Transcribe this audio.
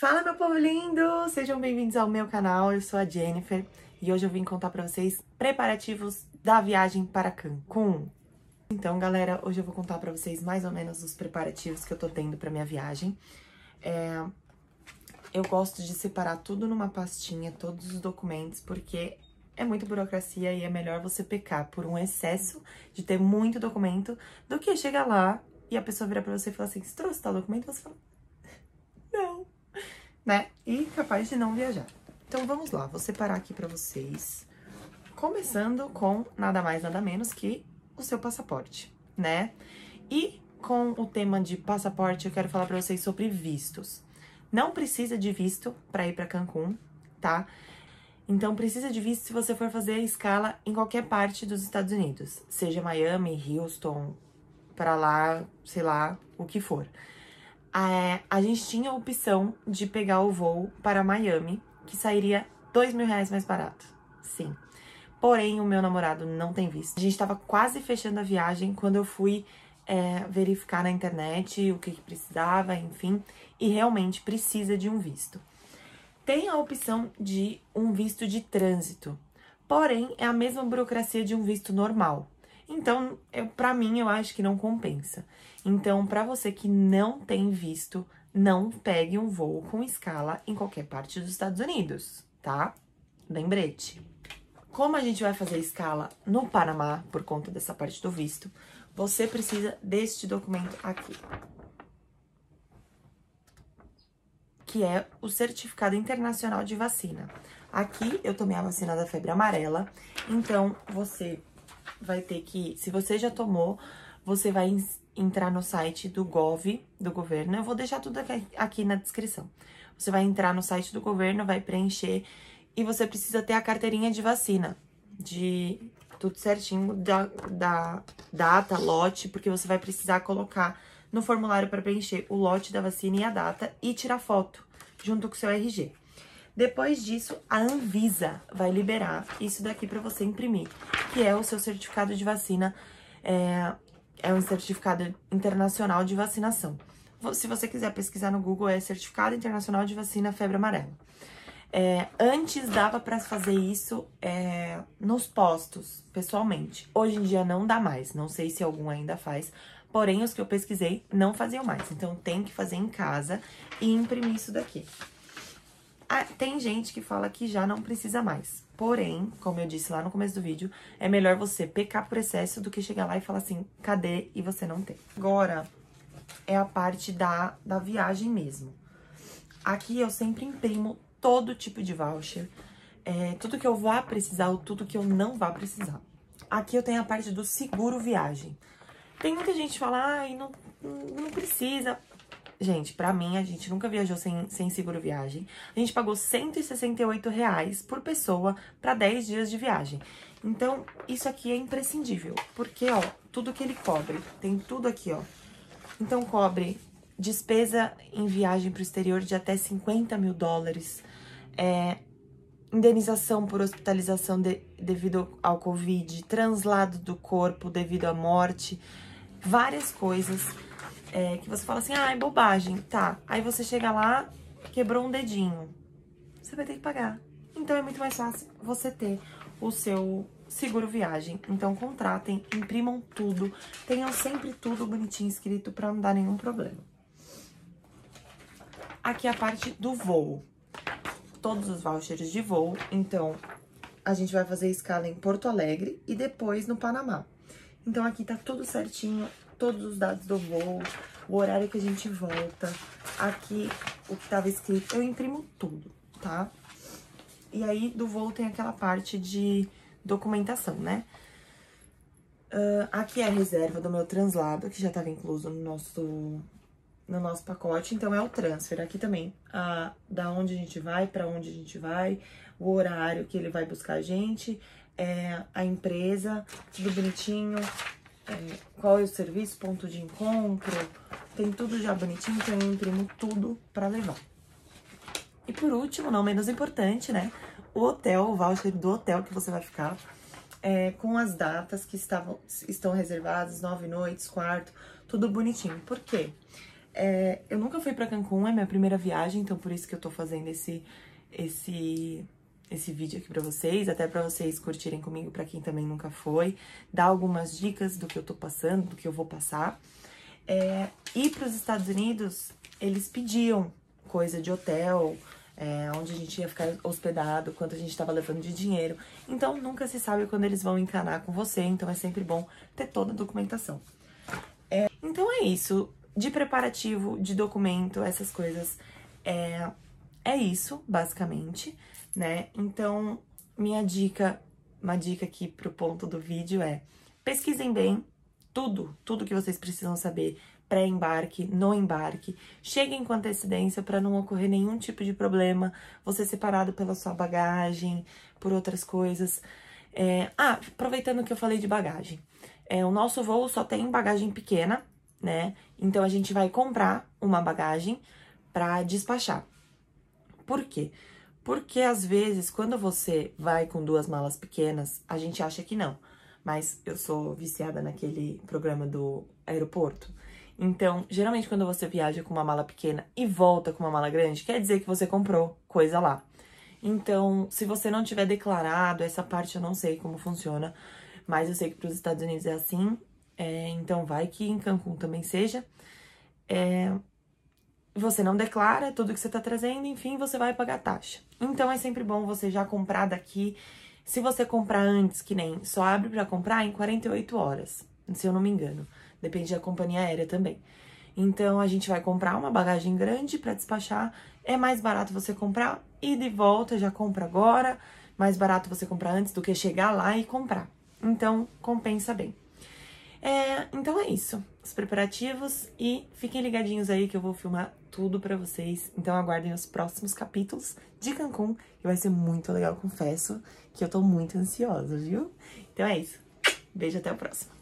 Fala meu povo lindo! Sejam bem-vindos ao meu canal, eu sou a Jennifer e hoje eu vim contar pra vocês preparativos da viagem para Cancún. Então galera, hoje eu vou contar pra vocês mais ou menos os preparativos que eu tô tendo pra minha viagem. É... Eu gosto de separar tudo numa pastinha, todos os documentos, porque é muita burocracia e é melhor você pecar por um excesso de ter muito documento do que chegar lá e a pessoa virar pra você e falar assim, você trouxe tal documento? Você fala, né? E capaz de não viajar. Então vamos lá, vou separar aqui pra vocês, começando com nada mais, nada menos que o seu passaporte, né? E com o tema de passaporte, eu quero falar pra vocês sobre vistos. Não precisa de visto para ir para Cancún, tá? Então precisa de visto se você for fazer a escala em qualquer parte dos Estados Unidos, seja Miami, Houston, para lá, sei lá, o que for. É, a gente tinha a opção de pegar o voo para Miami, que sairia dois mil reais mais barato. Sim. Porém, o meu namorado não tem visto. A gente estava quase fechando a viagem quando eu fui é, verificar na internet o que, que precisava, enfim, e realmente precisa de um visto. Tem a opção de um visto de trânsito, porém é a mesma burocracia de um visto normal. Então, para mim, eu acho que não compensa. Então, para você que não tem visto, não pegue um voo com escala em qualquer parte dos Estados Unidos, tá? Lembrete. Como a gente vai fazer escala no Panamá, por conta dessa parte do visto, você precisa deste documento aqui. Que é o Certificado Internacional de Vacina. Aqui eu tomei a vacina da febre amarela, então você vai ter que, se você já tomou, você vai entrar no site do Gov, do governo. Eu vou deixar tudo aqui, aqui na descrição. Você vai entrar no site do governo, vai preencher e você precisa ter a carteirinha de vacina, de tudo certinho, da, da data, lote, porque você vai precisar colocar no formulário para preencher o lote da vacina e a data e tirar foto junto com o seu RG. Depois disso, a Anvisa vai liberar isso daqui para você imprimir, que é o seu certificado de vacina, é, é um certificado internacional de vacinação. Se você quiser pesquisar no Google, é Certificado Internacional de Vacina Febre Amarela. É, antes dava para fazer isso é, nos postos, pessoalmente. Hoje em dia não dá mais, não sei se algum ainda faz, porém os que eu pesquisei não faziam mais. Então tem que fazer em casa e imprimir isso daqui. Ah, tem gente que fala que já não precisa mais. Porém, como eu disse lá no começo do vídeo, é melhor você pecar por excesso do que chegar lá e falar assim, cadê? E você não tem. Agora, é a parte da, da viagem mesmo. Aqui eu sempre imprimo todo tipo de voucher, é, tudo que eu vá precisar ou tudo que eu não vá precisar. Aqui eu tenho a parte do seguro viagem. Tem muita gente que fala, ai, não, não precisa. Gente, pra mim, a gente nunca viajou sem, sem seguro viagem. A gente pagou 168 reais por pessoa para 10 dias de viagem. Então, isso aqui é imprescindível, porque, ó, tudo que ele cobre, tem tudo aqui, ó. Então, cobre despesa em viagem para exterior de até 50 mil dólares, é, indenização por hospitalização de, devido ao Covid, translado do corpo devido à morte, várias coisas é, que você fala assim, ah, é bobagem, tá. Aí você chega lá, quebrou um dedinho, você vai ter que pagar. Então é muito mais fácil você ter o seu seguro viagem. Então contratem, imprimam tudo, tenham sempre tudo bonitinho escrito para não dar nenhum problema. Aqui é a parte do voo. Todos os vouchers de voo, então a gente vai fazer escala em Porto Alegre e depois no Panamá. Então aqui tá tudo certinho, todos os dados do voo, o horário que a gente volta, aqui o que tava escrito, eu imprimo tudo, tá? E aí do voo tem aquela parte de documentação, né? Uh, aqui é a reserva do meu translado, que já estava incluso no nosso, no nosso pacote, então é o transfer. Aqui também, a, da onde a gente vai, para onde a gente vai, o horário que ele vai buscar a gente, é, a empresa, tudo bonitinho, é, qual é o serviço, ponto de encontro, tem tudo já bonitinho, então eu imprimo tudo para levar. E por último, não menos importante, né, o hotel, o voucher do hotel que você vai ficar, é, com as datas que estavam, estão reservadas, nove noites, quarto, tudo bonitinho. Por quê? É, eu nunca fui pra Cancún, é minha primeira viagem, então por isso que eu tô fazendo esse, esse, esse vídeo aqui pra vocês, até pra vocês curtirem comigo, pra quem também nunca foi, dar algumas dicas do que eu tô passando, do que eu vou passar. É, ir pros Estados Unidos, eles pediam coisa de hotel, é, onde a gente ia ficar hospedado, quanto a gente estava levando de dinheiro. Então, nunca se sabe quando eles vão encanar com você, então é sempre bom ter toda a documentação. É, então é isso. De preparativo, de documento, essas coisas, é, é isso, basicamente, né? Então, minha dica, uma dica aqui pro ponto do vídeo é pesquisem bem tudo, tudo que vocês precisam saber pré-embarque, no embarque. Cheguem com antecedência para não ocorrer nenhum tipo de problema, você separado pela sua bagagem, por outras coisas. É... Ah, aproveitando que eu falei de bagagem. É, o nosso voo só tem bagagem pequena, né? Então a gente vai comprar uma bagagem para despachar. Por quê? Porque às vezes, quando você vai com duas malas pequenas, a gente acha que não. Mas eu sou viciada naquele programa do aeroporto. Então, geralmente quando você viaja com uma mala pequena e volta com uma mala grande, quer dizer que você comprou coisa lá. Então, se você não tiver declarado, essa parte eu não sei como funciona, mas eu sei que para os Estados Unidos é assim. É, então, vai que em Cancún também seja. É, você não declara tudo que você está trazendo, enfim, você vai pagar taxa. Então, é sempre bom você já comprar daqui. Se você comprar antes, que nem só abre para comprar em 48 horas, se eu não me engano. Depende da companhia aérea também. Então, a gente vai comprar uma bagagem grande para despachar. É mais barato você comprar e de volta, já compra agora. Mais barato você comprar antes do que chegar lá e comprar. Então, compensa bem. É, então é isso, os preparativos e fiquem ligadinhos aí que eu vou filmar tudo para vocês. Então aguardem os próximos capítulos de Cancún, que vai ser muito legal, confesso que eu tô muito ansiosa, viu? Então é isso. Beijo até o próximo.